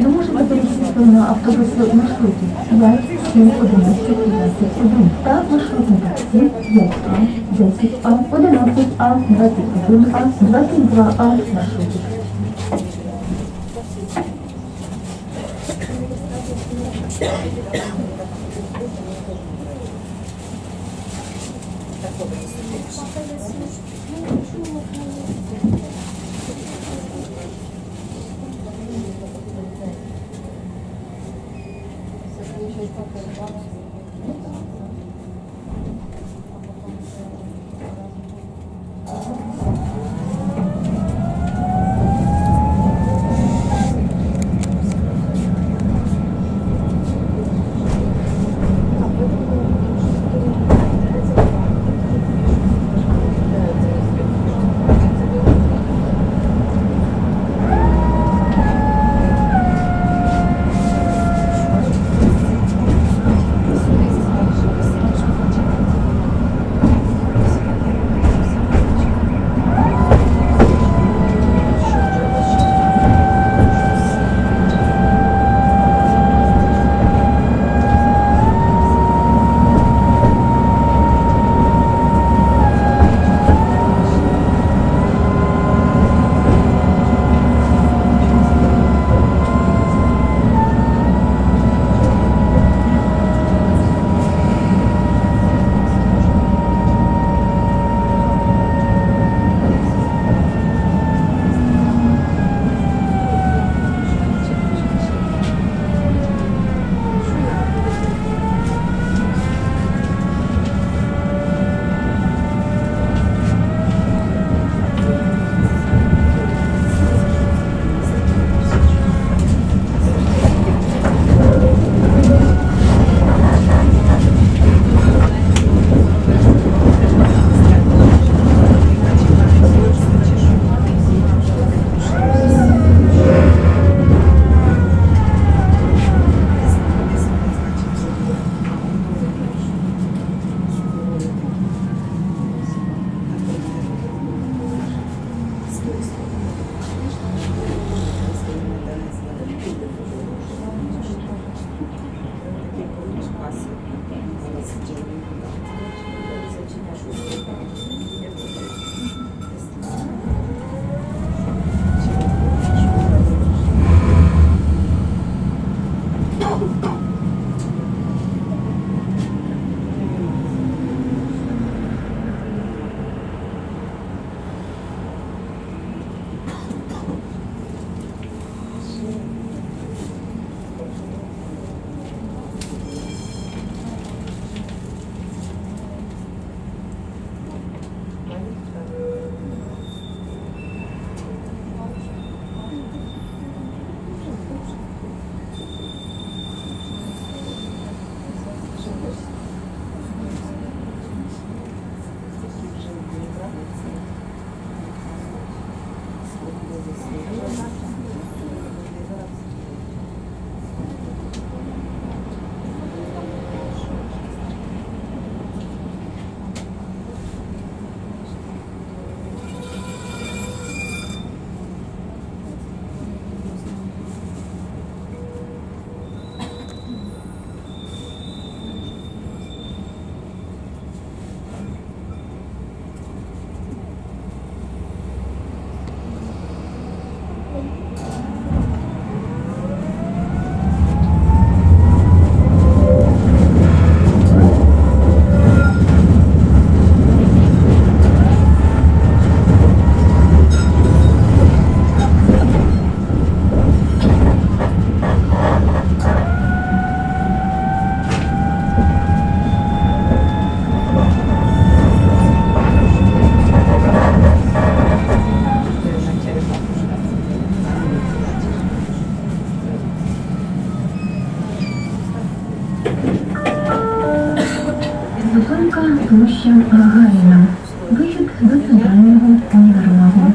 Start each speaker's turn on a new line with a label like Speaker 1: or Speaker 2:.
Speaker 1: Ви можете пересісти на автобуси маршрутів 5, 7, 11, 21 та маршрутні таксі 5А, 10А, 11А, 21А, 22А маршрутів. uh, Зупинка площа Гагаріна. Вихід до центрального універмагу.